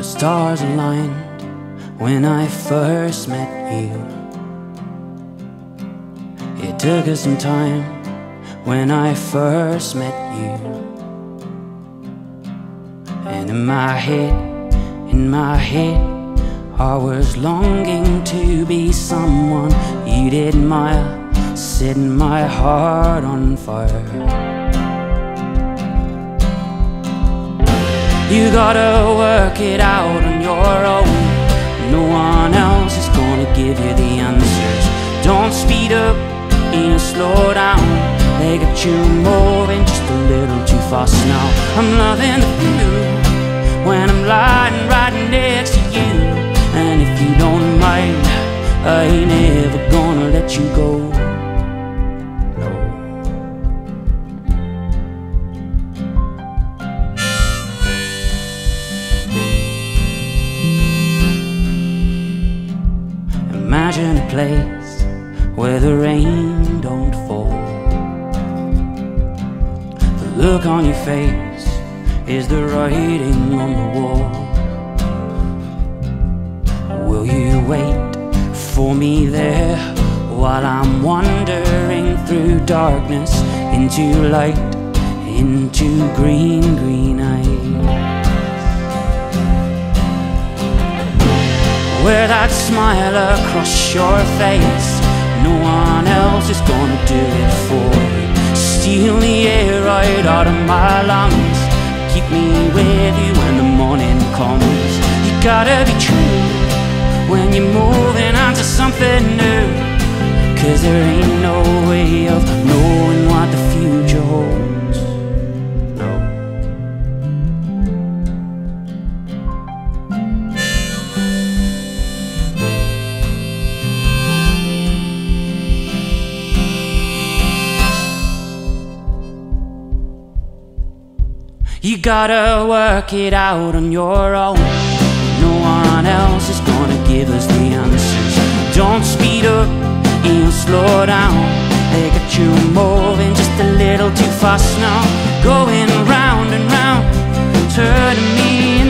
stars aligned when I first met you. It took us some time when I first met you. And in my head, in my head, I was longing to be someone you'd admire, setting my heart on fire. You gotta work it out on your own. No one else is gonna give you the answers. Don't speed up and slow down. They got you moving just a little too fast now. I'm loving the view when I'm lying right next to you. And if you don't mind, I ain't ever gonna let you go. Imagine a place where the rain don't fall. The look on your face is the writing on the wall. Will you wait for me there while I'm wandering through darkness into light, into green, green Wear that smile across your face. No one else is gonna do it for you. Steal the air right out of my lungs. Keep me with you when the morning comes. You gotta be true when you're moving on to something new. Cause there ain't no way of knowing You gotta work it out on your own. No one else is gonna give us the answers. Don't speed up and slow down. They got you moving just a little too fast now. Going round and round, turning me.